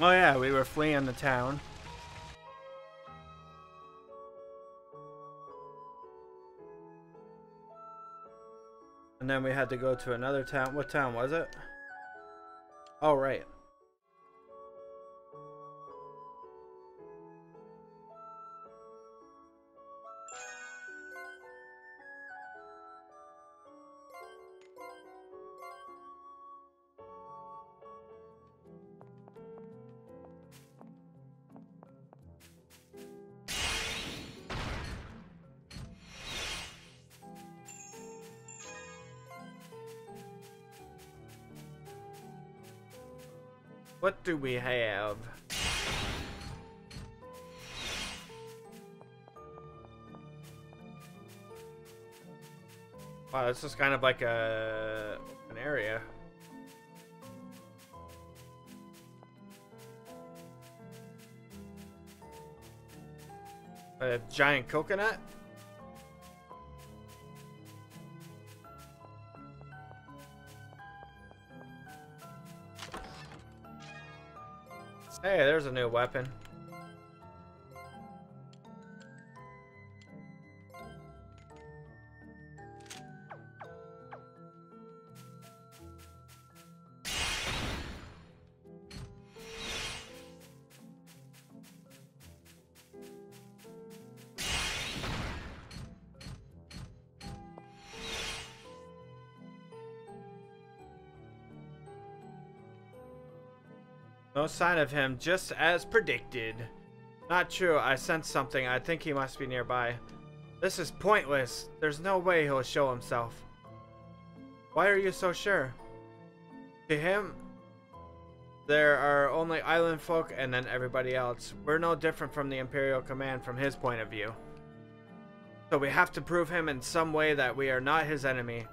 Oh yeah, we were fleeing the town. And then we had to go to another town. What town was it? Oh, right. We have? Wow, this is kind of like a an area. A giant coconut? Hey, there's a new weapon. Sign of him, just as predicted. Not true, I sense something. I think he must be nearby. This is pointless. There's no way he'll show himself. Why are you so sure? To him, there are only island folk and then everybody else. We're no different from the Imperial Command from his point of view. So we have to prove him in some way that we are not his enemy.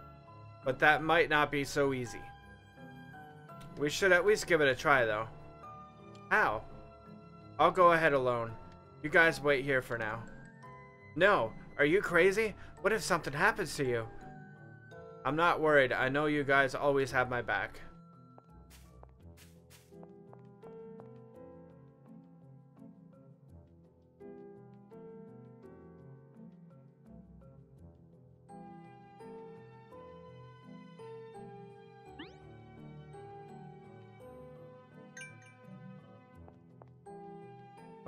But that might not be so easy. We should at least give it a try though. How? I'll go ahead alone. You guys wait here for now. No, are you crazy? What if something happens to you? I'm not worried. I know you guys always have my back.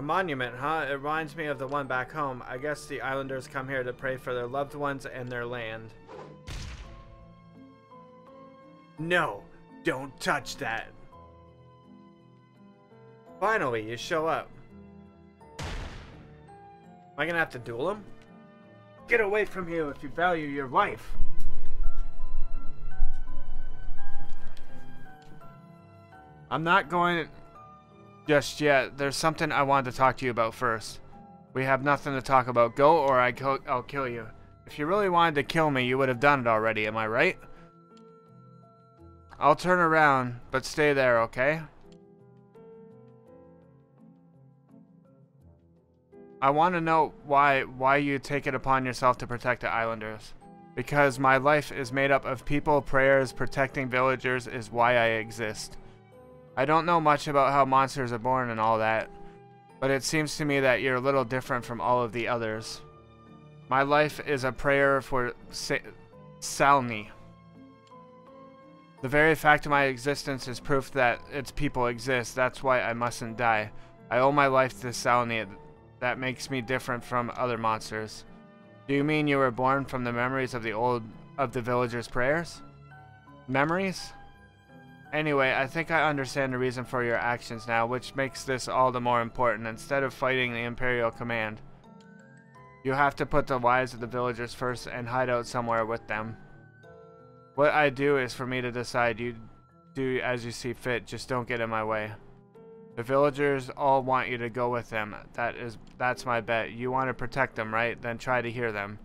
Monument, huh? It reminds me of the one back home. I guess the islanders come here to pray for their loved ones and their land. No, don't touch that. Finally, you show up. Am I gonna have to duel him? Get away from here if you value your life. I'm not going just yet. There's something I wanted to talk to you about first. We have nothing to talk about. Go or I I'll kill you. If you really wanted to kill me, you would have done it already, am I right? I'll turn around, but stay there, okay? I want to know why why you take it upon yourself to protect the islanders. Because my life is made up of people, prayers, protecting villagers is why I exist. I don't know much about how monsters are born and all that, but it seems to me that you're a little different from all of the others. My life is a prayer for Sa Salni. The very fact of my existence is proof that its people exist. That's why I mustn't die. I owe my life to Salni. That makes me different from other monsters. Do you mean you were born from the memories of the old of the villagers' prayers? Memories? Anyway, I think I understand the reason for your actions now, which makes this all the more important. Instead of fighting the Imperial Command, you have to put the lives of the villagers first and hide out somewhere with them. What I do is for me to decide. You do as you see fit, just don't get in my way. The villagers all want you to go with them. That is that's my bet. You want to protect them, right? Then try to hear them.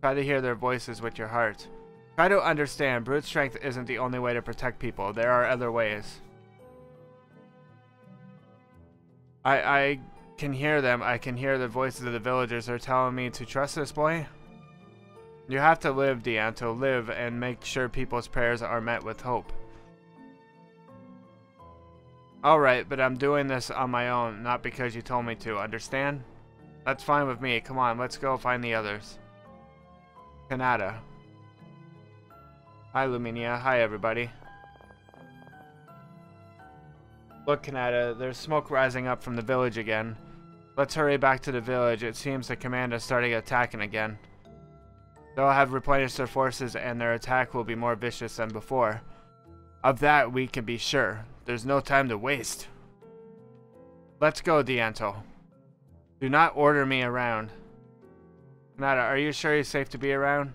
Try to hear their voices with your heart. Try to understand, brute strength isn't the only way to protect people. There are other ways. I I can hear them. I can hear the voices of the villagers. They're telling me to trust this boy. You have to live, Dianto. Live and make sure people's prayers are met with hope. Alright, but I'm doing this on my own, not because you told me to, understand? That's fine with me. Come on, let's go find the others. Kanata. Hi, Luminia. Hi, everybody. Look, Kanata, there's smoke rising up from the village again. Let's hurry back to the village. It seems the command is starting attacking again. They'll have replenished their forces and their attack will be more vicious than before. Of that we can be sure. There's no time to waste. Let's go, Dianto. Do not order me around. Kanata, are you sure you're safe to be around?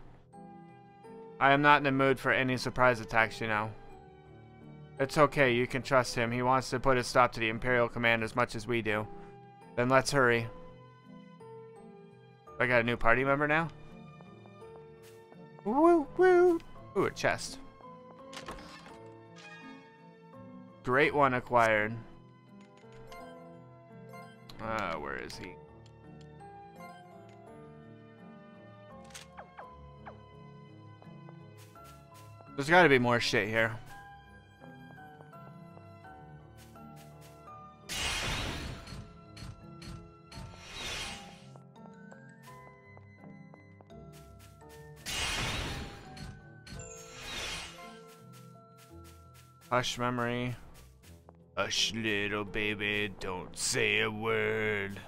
I am not in the mood for any surprise attacks, you know. It's okay, you can trust him. He wants to put a stop to the Imperial Command as much as we do. Then let's hurry. I got a new party member now? Woo woo! Ooh, a chest. Great one acquired. Uh, where is he? There's gotta be more shit here. Hush memory. Hush little baby, don't say a word.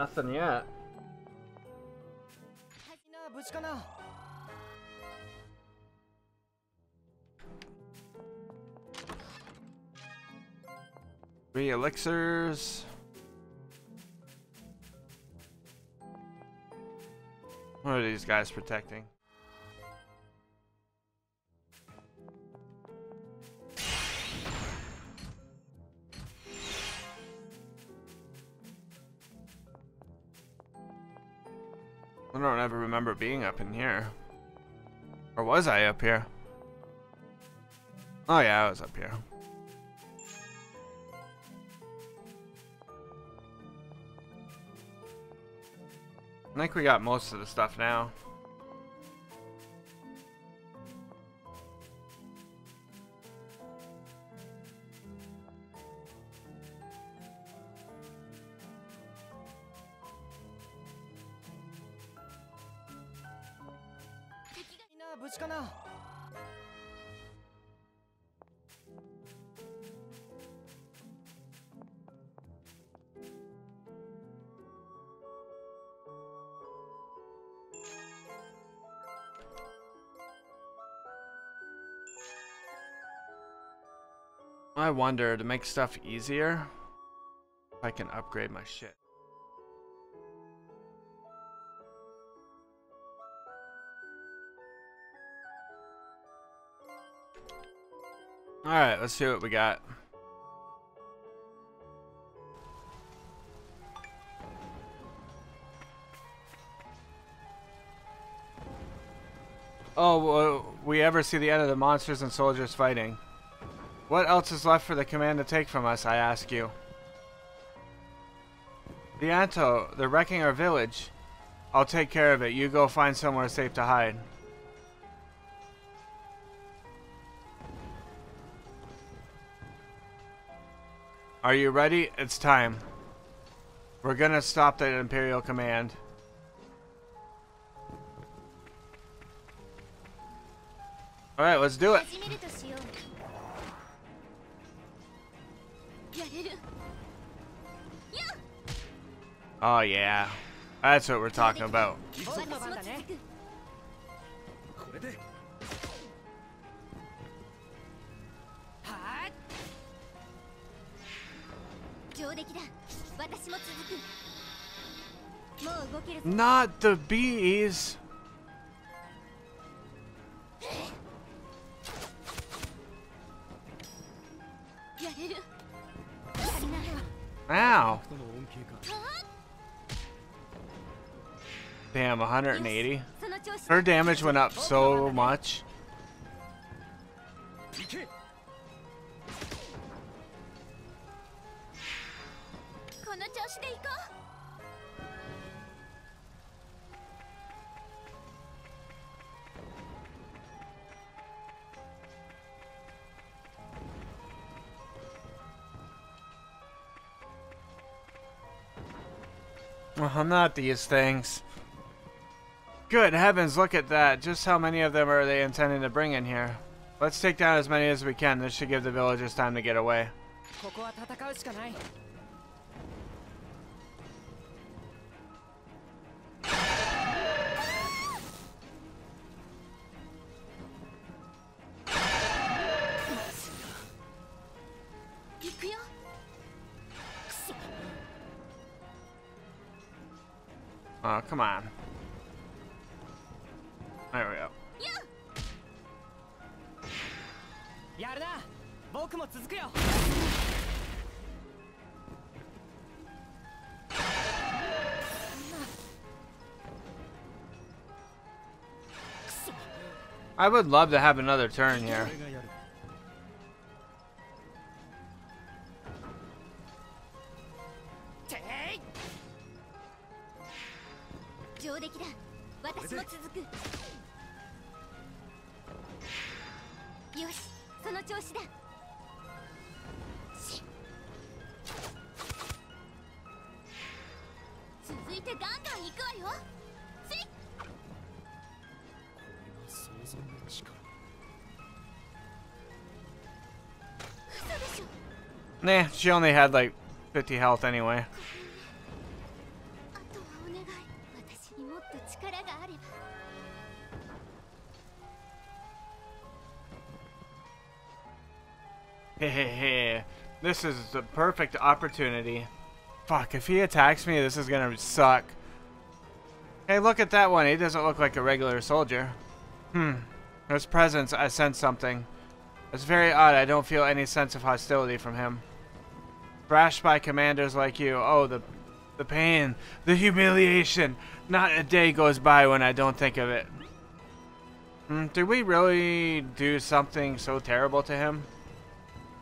Nothing yet. Three elixirs. What are these guys protecting? I don't ever remember being up in here. Or was I up here? Oh yeah, I was up here. I think we got most of the stuff now. I wonder, to make stuff easier, if I can upgrade my shit. Alright, let's see what we got. Oh, will we ever see the end of the monsters and soldiers fighting? What else is left for the command to take from us, I ask you? Dianto, they're wrecking our village. I'll take care of it. You go find somewhere safe to hide. Are you ready? It's time. We're gonna stop the Imperial Command. Alright, let's do it. Oh yeah, that's what we're talking about. Not the bees. Ow. Damn, 180. Her damage went up so much. Oh, not these things. Good heavens, look at that. Just how many of them are they intending to bring in here? Let's take down as many as we can. This should give the villagers time to get away. Oh, come on. There we go. I would love to have another turn here. she only had like 50 health anyway. Hey, this is the perfect opportunity. Fuck, if he attacks me, this is gonna suck. Hey, look at that one. He doesn't look like a regular soldier. Hmm. His presence, I sense something. It's very odd. I don't feel any sense of hostility from him. Brashed by commanders like you. Oh, the, the pain, the humiliation. Not a day goes by when I don't think of it. Hmm, did we really do something so terrible to him?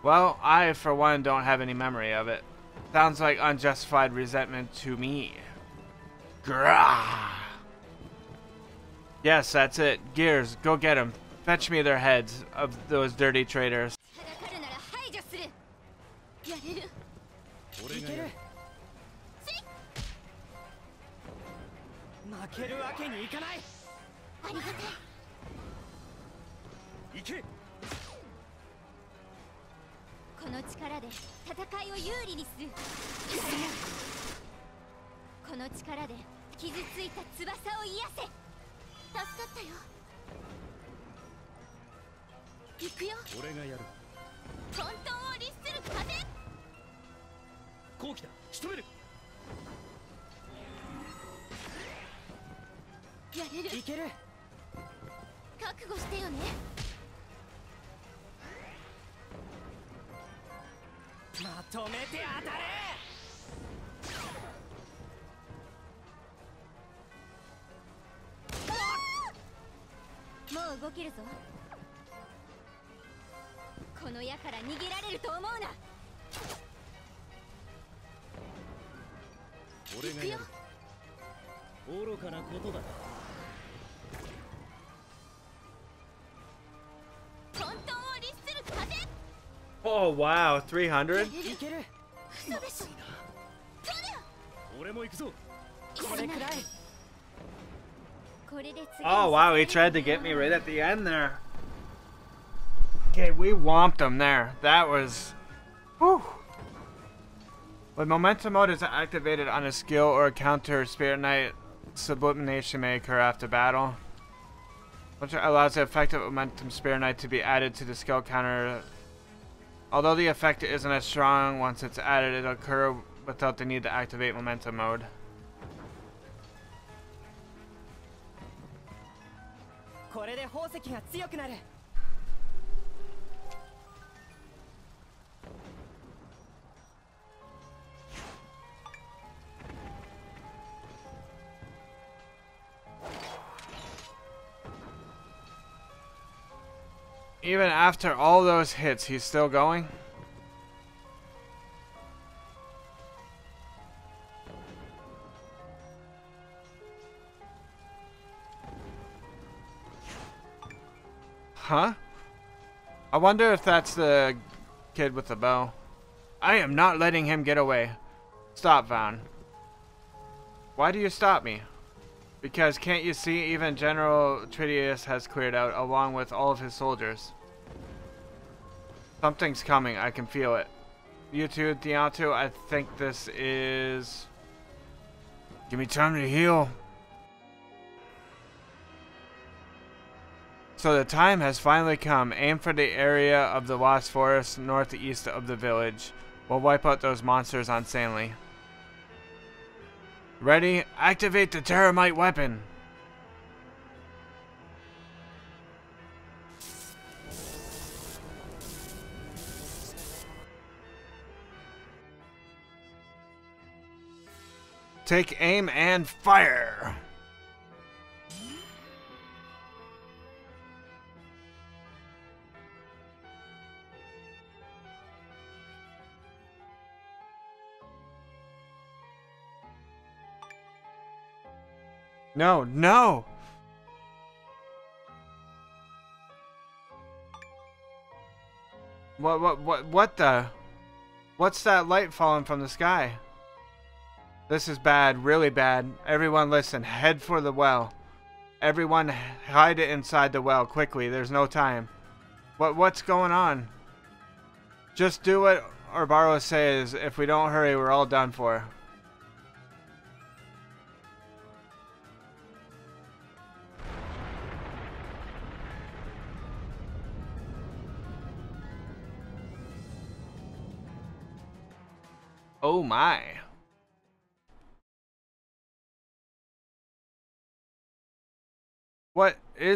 Well, I, for one, don't have any memory of it. Sounds like unjustified resentment to me. Grah! Yes, that's it. Gears, go get them. Fetch me their heads of those dirty traitors. 俺がやる。負けるわけにいかない。ありがたい行け。この力で戦いを有利にする。この力で傷ついた翼を癒せ。助かったよ。行くよ。俺がやる。混沌を律すれる。いける。覚悟してよね。まとめて当たれ。もう動けるぞ。この矢から逃げられると思うな。俺がやる。愚かなことだ Oh wow, 300? Oh wow, he tried to get me right at the end there. Okay, we whomped him there. That was... Whew. When momentum mode is activated on a skill or a counter, Spritnite Sublimation may occur after battle. Which allows the effect of Momentum Spritnite to be added to the skill counter Although the effect isn't as strong once it's added, it'll occur without the need to activate momentum mode. Even after all those hits, he's still going? Huh? I wonder if that's the kid with the bow. I am not letting him get away. Stop, Van. Why do you stop me? Because can't you see even General Tridius has cleared out along with all of his soldiers. Something's coming, I can feel it. You too, Dianto, I think this is... Give me time to heal. So the time has finally come. Aim for the area of the Lost Forest northeast of the village. We'll wipe out those monsters on Sanley. Ready? Activate the Terramite weapon. Take aim and fire! No, no! What, what, what, what the? What's that light falling from the sky? This is bad, really bad. Everyone listen, head for the well. Everyone hide it inside the well, quickly, there's no time. What, what's going on? Just do what Obaro says, if we don't hurry, we're all done for. Oh my.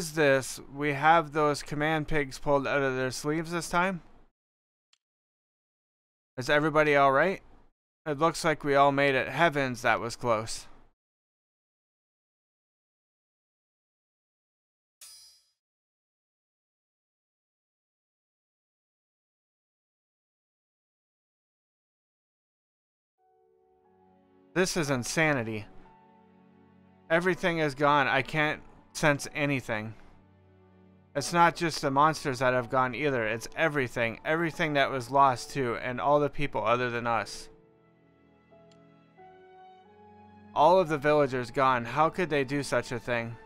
Is this? We have those command pigs pulled out of their sleeves this time? Is everybody alright? It looks like we all made it. Heavens, that was close. This is insanity. Everything is gone. I can't sense anything. It's not just the monsters that have gone either. It's everything. Everything that was lost too. And all the people other than us. All of the villagers gone. How could they do such a thing?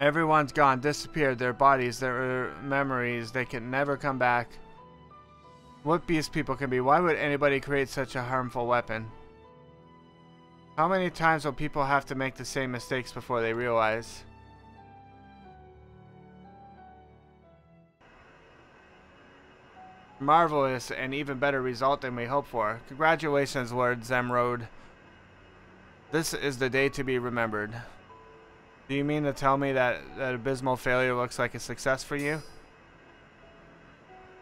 Everyone's gone, disappeared. Their bodies, their memories, they can never come back. What beast people can be. Why would anybody create such a harmful weapon? How many times will people have to make the same mistakes before they realize? Marvelous and even better result than we hoped for. Congratulations, Lord Zemrod. This is the day to be remembered. Do you mean to tell me that that abysmal failure looks like a success for you?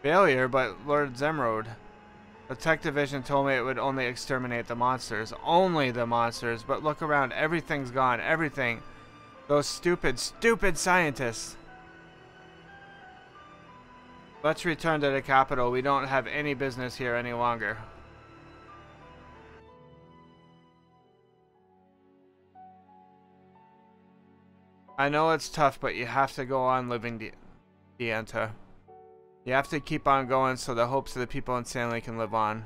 Failure, but Lord Zemrod. The tech division told me it would only exterminate the monsters. Only the monsters. But look around. Everything's gone. Everything. Those stupid, stupid scientists. Let's return to the capital. We don't have any business here any longer. I know it's tough, but you have to go on living, Dianta. You have to keep on going so the hopes of the people in Sanley can live on.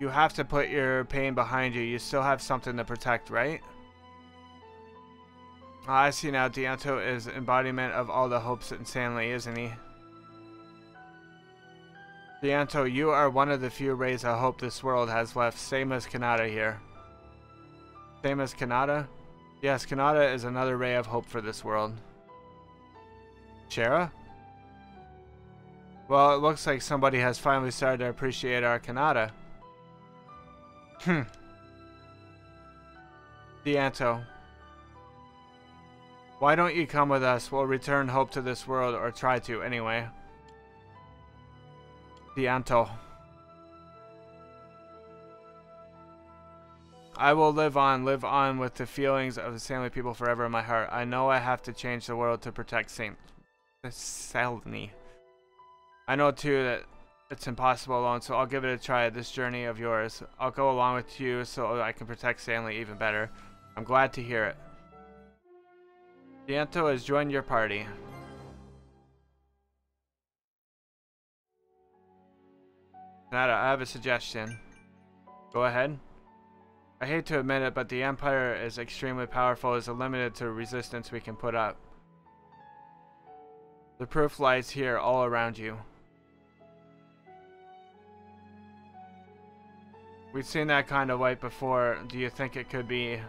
You have to put your pain behind you. You still have something to protect, right? Oh, I see now. Dianto is embodiment of all the hopes in Sanley, isn't he? Dianto, you are one of the few rays of hope this world has left, same as Kanata here. Same as Kanata? Yes, Kanata is another ray of hope for this world. Shara? Well, it looks like somebody has finally started to appreciate our Kanata. Hmm. Dianto. Why don't you come with us? We'll return hope to this world, or try to, anyway. Dianto. I will live on, live on with the feelings of the Stanley people forever in my heart. I know I have to change the world to protect St. Selny. I know too that it's impossible alone, so I'll give it a try this journey of yours. I'll go along with you so I can protect Stanley even better. I'm glad to hear it. Dianto has joined your party. Nada, I have a suggestion. Go ahead. I hate to admit it, but the Empire is extremely powerful is limited to resistance we can put up. The proof lies here all around you. We've seen that kind of light before. Do you think it could be...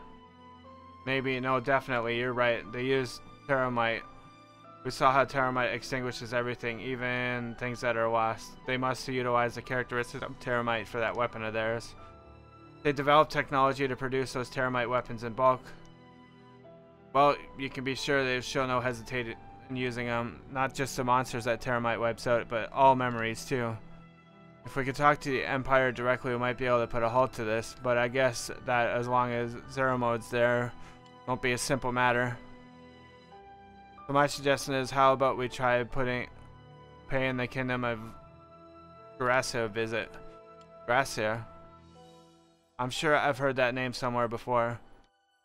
Maybe, no, definitely, you're right. They use Terramite. We saw how Terramite extinguishes everything, even things that are lost. They must utilize the characteristics of Terramite for that weapon of theirs. They developed technology to produce those Terramite weapons in bulk. Well, you can be sure they've shown no hesitation in using them. Not just the monsters that Terramite wipes out, but all memories too. If we could talk to the Empire directly, we might be able to put a halt to this, but I guess that as long as Zemrod's there, won't be a simple matter. So my suggestion is, how about we try putting, paying the Kingdom of Gracia a visit. Gracia? I'm sure I've heard that name somewhere before.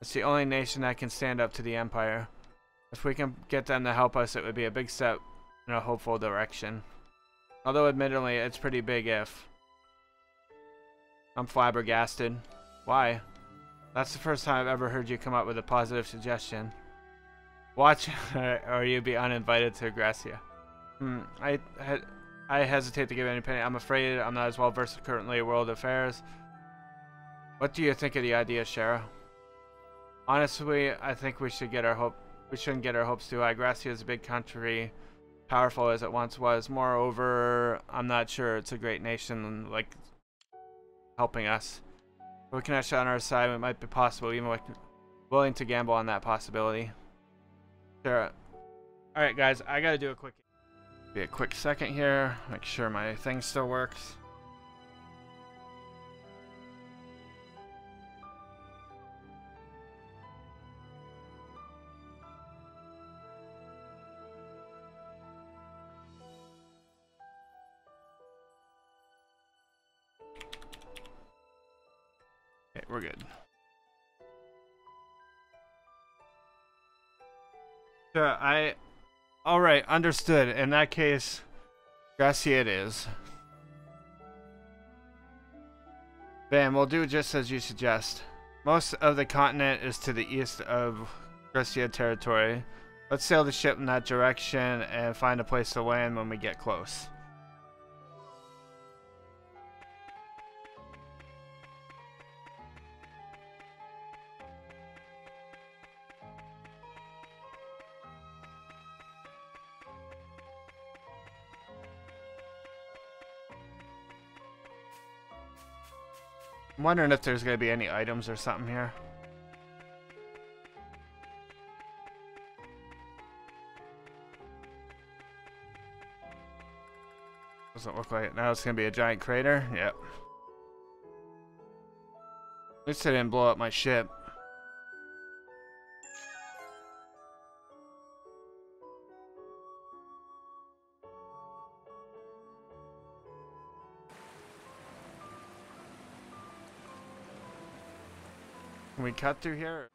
It's the only nation that can stand up to the Empire. If we can get them to help us, it would be a big step in a hopeful direction. Although admittedly, it's pretty big if. I'm flabbergasted. Why? That's the first time I've ever heard you come up with a positive suggestion. Watch, or you'd be uninvited to Gracia. Hmm, I, I hesitate to give any opinion. I'm afraid I'm not as well versed currently in world affairs. What do you think of the idea, Shara? Honestly, I think we should get our hope. We shouldn't get our hopes too high. Gracia is a big country powerful as it once was. Moreover, I'm not sure it's a great nation like helping us. We can actually on our side, it might be possible, even willing to gamble on that possibility. Shara. Alright guys, I gotta do a quick be a quick second here, make sure my thing still works. So I, all right, understood. In that case, Gracia it is. Bam, we'll do just as you suggest. Most of the continent is to the east of Gracia territory. Let's sail the ship in that direction and find a place to land when we get close. I'm wondering if there's going to be any items or something here. Doesn't look like it. Now it's going to be a giant crater. Yep. At least I didn't blow up my ship. We cut through here?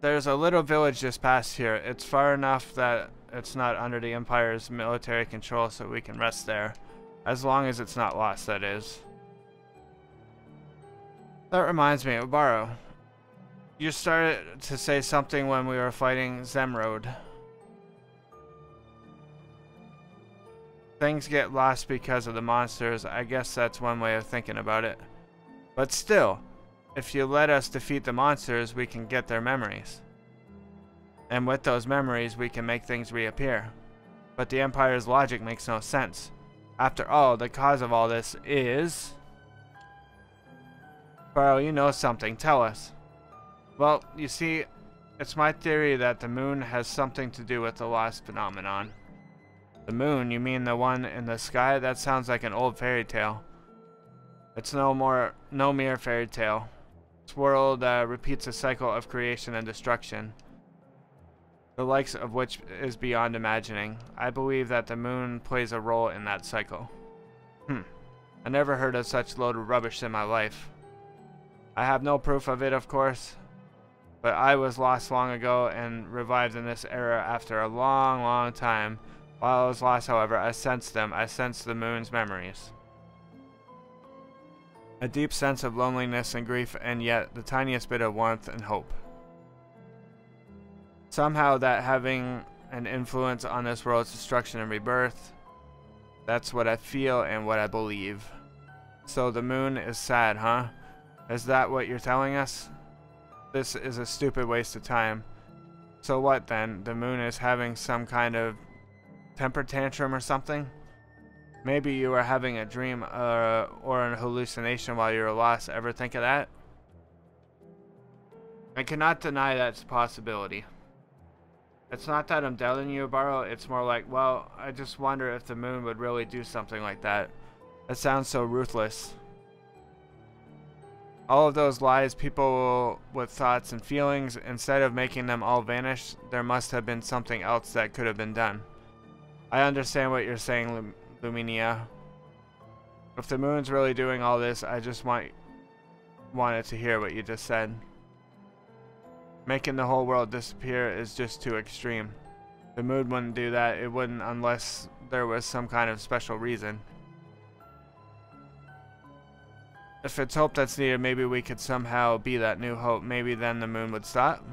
There's a little village just past here. It's far enough that it's not under the Empire's military control so we can rest there. As long as it's not lost, that is. That reminds me, Obaro. You started to say something when we were fighting Zemrod. Things get lost because of the monsters, I guess that's one way of thinking about it. But still, if you let us defeat the monsters, we can get their memories. And with those memories, we can make things reappear. But the Empire's logic makes no sense. After all, the cause of all this is... Barrow, you know something. Tell us. Well, you see, it's my theory that the moon has something to do with the lost phenomenon. The moon? You mean the one in the sky? That sounds like an old fairy tale. It's no more, no mere fairy tale. This world uh, repeats a cycle of creation and destruction, the likes of which is beyond imagining. I believe that the moon plays a role in that cycle. Hmm. I never heard of such load of rubbish in my life. I have no proof of it, of course, But I was lost long ago and revived in this era after a long, long time. While I was lost, however, I sensed them. I sensed the moon's memories. A deep sense of loneliness and grief, and yet the tiniest bit of warmth and hope. Somehow, that having an influence on this world's destruction and rebirth, that's what I feel and what I believe. So the moon is sad, huh? Is that what you're telling us? This is a stupid waste of time. So what then? The moon is having some kind of temper tantrum or something? Maybe you were having a dream uh, or an hallucination while you were lost. Ever think of that? I cannot deny that's a possibility. It's not that I'm doubting you, Baro. It's more like, well, I just wonder if the moon would really do something like that. That sounds so ruthless. All of those lies, people with thoughts and feelings, instead of making them all vanish, there must have been something else that could have been done. I understand what you're saying, Lum Luminia. If the moon's really doing all this, I just want wanted to hear what you just said. Making the whole world disappear is just too extreme. The moon wouldn't do that, it wouldn't unless there was some kind of special reason. If it's hope that's needed, maybe we could somehow be that new hope. Maybe then the moon would stop.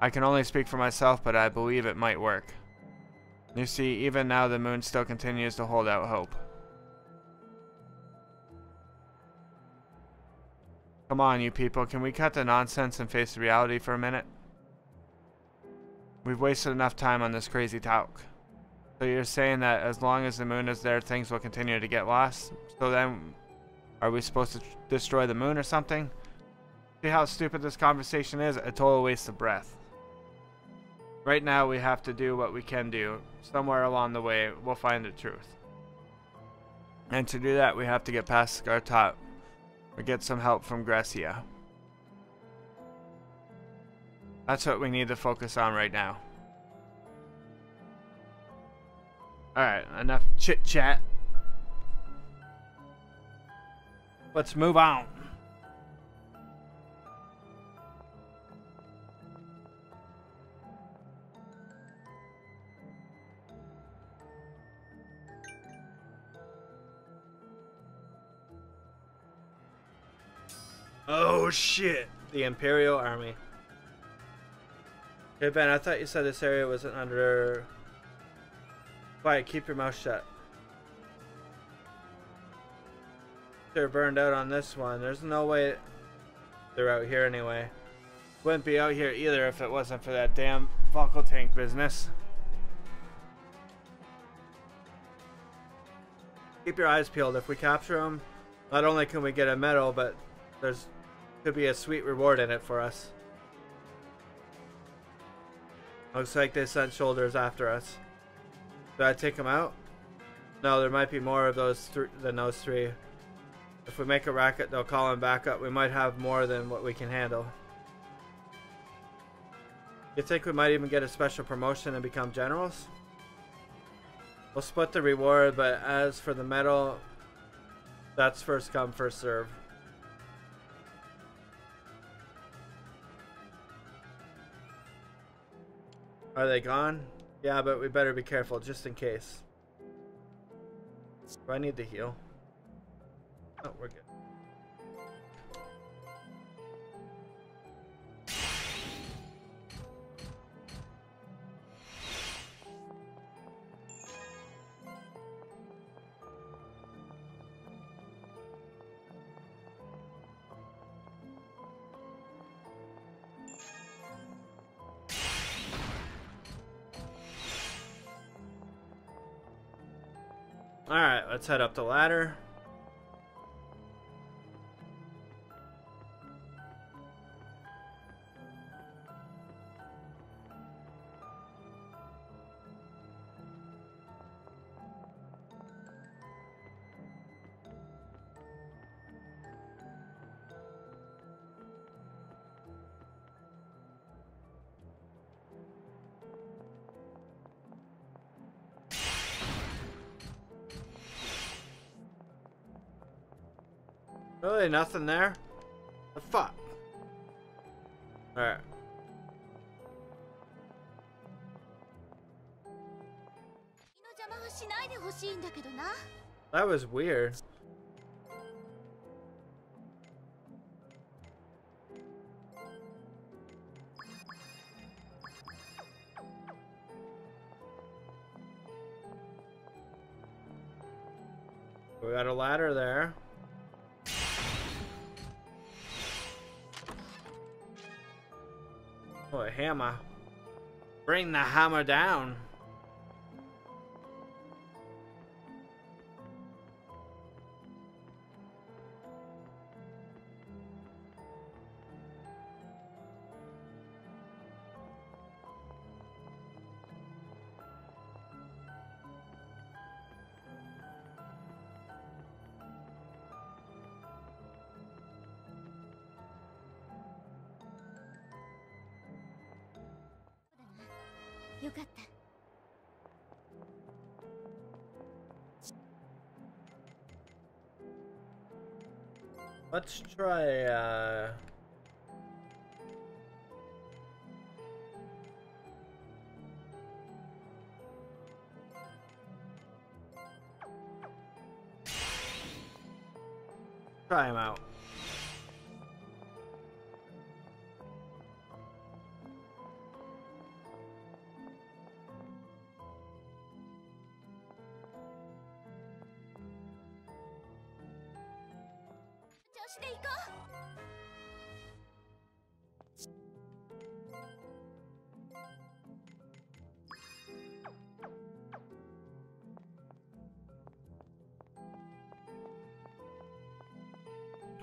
I can only speak for myself, but I believe it might work. You see, even now the moon still continues to hold out hope. Come on, you people, can we cut the nonsense and face reality for a minute? We've wasted enough time on this crazy talk. So you're saying that as long as the moon is there, things will continue to get lost? So then, are we supposed to destroy the moon or something? See how stupid this conversation is? A total waste of breath. Right now, we have to do what we can do. Somewhere along the way, we'll find the truth. And to do that, we have to get past Scartat or get some help from Gracia. That's what we need to focus on right now. Alright, enough chit chat. Let's move on. Shit! The Imperial Army. Hey Ben, I thought you said this area wasn't under... Quiet, keep your mouth shut. They're burned out on this one. There's no way they're out here anyway. Wouldn't be out here either if it wasn't for that damn Vulcan tank business. Keep your eyes peeled. If we capture them, not only can we get a medal, but there's could be a sweet reward in it for us. Looks like they sent shoulders after us. Did I take them out? No, there might be more of those th than those three. If we make a racket, they'll call them back up. We might have more than what we can handle. You think we might even get a special promotion and become generals? We'll split the reward, but as for the medal, that's first come, first serve. Are they gone? Yeah, but we better be careful just in case. Do I need to heal? Oh, we're good. Let's head up the ladder. Really, nothing there? The fuck? Alright. That was weird. Bring the hammer down. Let's try, uh... Try him out.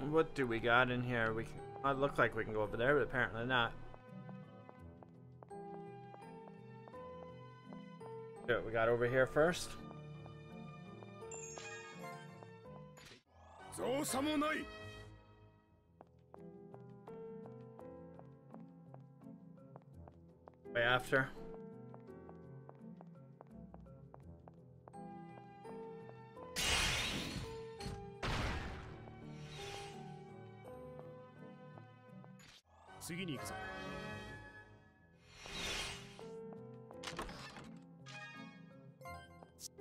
what do we got in here? We can, it like we can go over there, but apparently not. Do. We got over here first. Way after.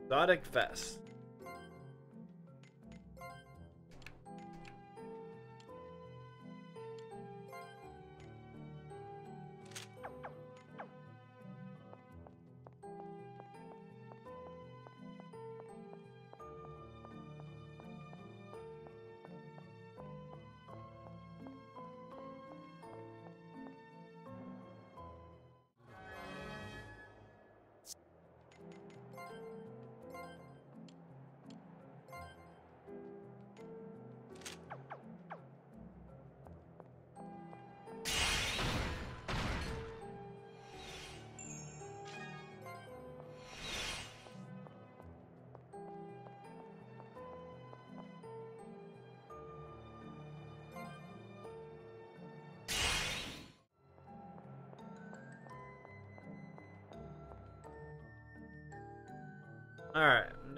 Static Fest.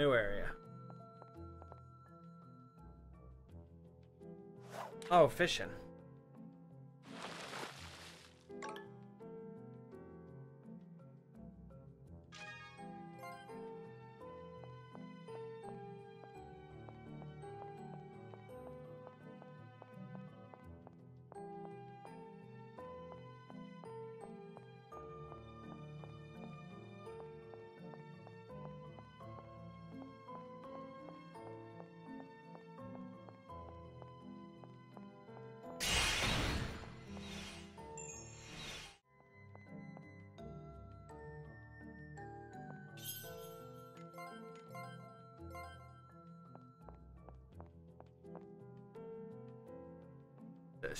New area. Oh, fishing.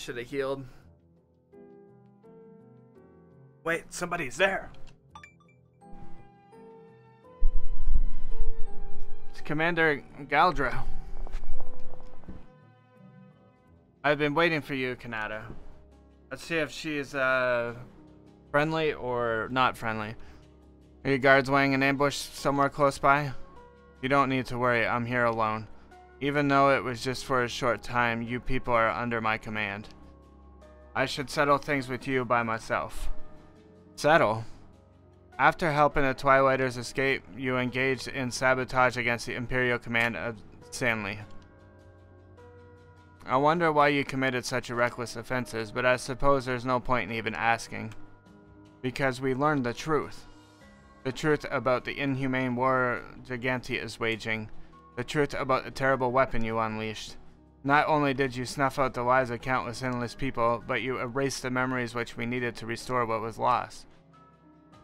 Should have healed. Wait, somebody's there. It's Commander Galdra. I've been waiting for you, Kanata. Let's see if she's uh, friendly or not friendly. Are your guards weighing an ambush somewhere close by? You don't need to worry, I'm here alone. Even though it was just for a short time, you people are under my command. I should settle things with you by myself. Settle? After helping the Twilighters escape, you engaged in sabotage against the Imperial command of Stanley. I wonder why you committed such reckless offenses, but I suppose there's no point in even asking. Because we learned the truth. The truth about the inhumane war Gigantia is waging. The truth about the terrible weapon you unleashed. Not only did you snuff out the lives of countless endless people, but you erased the memories which we needed to restore what was lost.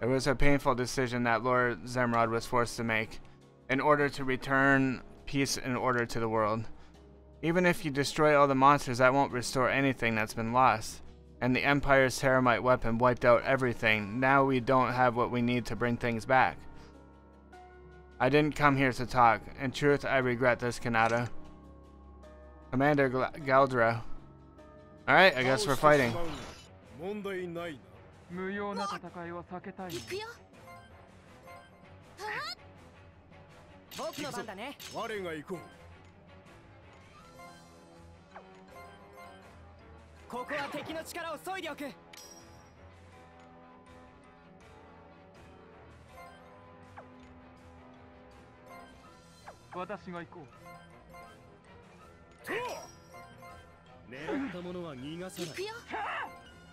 It was a painful decision that Lord Zemrod was forced to make, in order to return peace and order to the world. Even if you destroy all the monsters, that won't restore anything that's been lost. And the Empire's Terramite weapon wiped out everything. Now we don't have what we need to bring things back. I didn't come here to talk. In truth, I regret this, Kanata. Commander Gla Galdra. Alright, I guess we're fighting. 私が行こと狙っ。たものは逃がさない行くよ。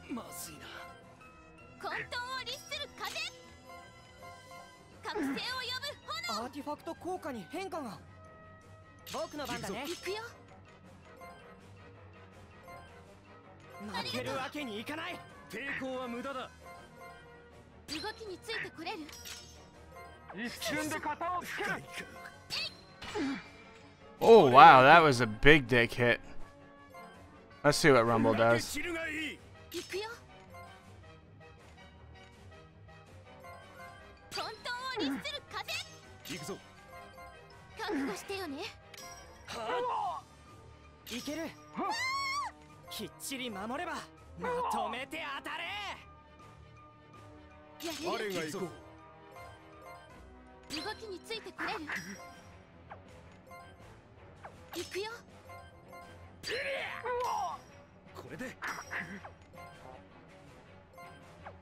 まずいな。混沌を律する風。覚醒を呼ぶ炎。アーティファクト効果に変化が。僕の番だね。行くよ。負けるわけにいかない。抵抗は無駄だ。動きについてこれる。う一瞬で型をつける Oh wow, that was a big dick hit. Let's see what Rumble does. 行くよ。これで。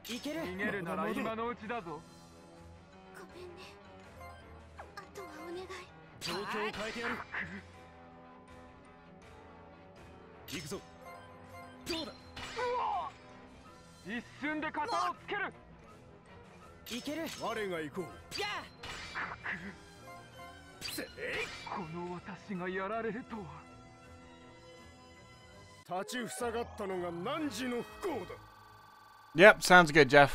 いける。逃げるなら今のうちだぞ。ごめんね。あとはお願い。状況を変えてやる。行くぞ。どうだ？一瞬で型をつける。いける。我が行こう。やあ。この私がやられるとは立ちふさがったのが何時の不幸だ Yep, sounds good, Jeff.